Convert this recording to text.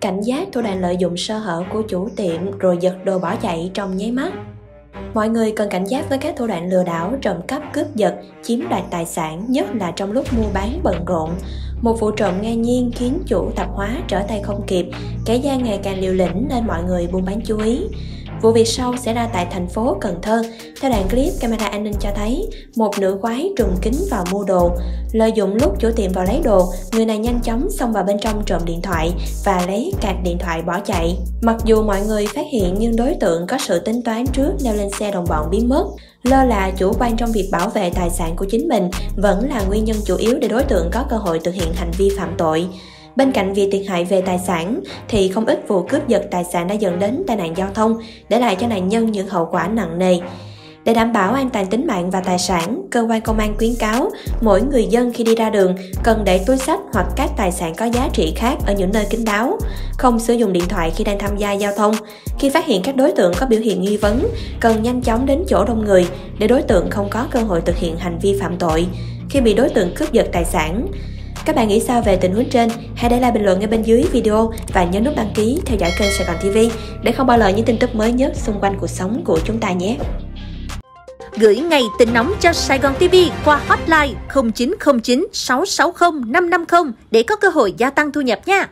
cảnh giác thủ đoạn lợi dụng sơ hở của chủ tiệm rồi giật đồ bỏ chạy trong nháy mắt. Mọi người cần cảnh giác với các thủ đoạn lừa đảo, trộm cắp, cướp giật, chiếm đoạt tài sản, nhất là trong lúc mua bán bận rộn. Một vụ trộm ngang nhiên khiến chủ tạp hóa trở tay không kịp, kẻ gian ngày càng liều lĩnh nên mọi người buôn bán chú ý. Vụ việc sau xảy ra tại thành phố Cần Thơ. Theo đoạn clip, camera an ninh cho thấy một nữ quái trùng kính vào mua đồ. Lợi dụng lúc chủ tiệm vào lấy đồ, người này nhanh chóng xông vào bên trong trộm điện thoại và lấy cạc điện thoại bỏ chạy. Mặc dù mọi người phát hiện nhưng đối tượng có sự tính toán trước leo lên xe đồng bọn biến mất. Lơ là chủ quan trong việc bảo vệ tài sản của chính mình vẫn là nguyên nhân chủ yếu để đối tượng có cơ hội thực hiện hành vi phạm tội. Bên cạnh việc thiệt hại về tài sản, thì không ít vụ cướp giật tài sản đã dẫn đến tai nạn giao thông, để lại cho nạn nhân những hậu quả nặng nề. Để đảm bảo an toàn tính mạng và tài sản, cơ quan công an khuyến cáo mỗi người dân khi đi ra đường cần để túi sách hoặc các tài sản có giá trị khác ở những nơi kín đáo, không sử dụng điện thoại khi đang tham gia giao thông. Khi phát hiện các đối tượng có biểu hiện nghi vấn, cần nhanh chóng đến chỗ đông người để đối tượng không có cơ hội thực hiện hành vi phạm tội. Khi bị đối tượng cướp giật tài sản, các bạn nghĩ sao về tình huống trên? Hãy để lại bình luận ngay bên dưới video và nhấn nút đăng ký theo dõi kênh Sài Gòn TV để không bỏ lỡ những tin tức mới nhất xung quanh cuộc sống của chúng ta nhé. Gửi ngay tin nóng cho Sài Gòn TV qua hotline 0909 660 550 để có cơ hội gia tăng thu nhập nha.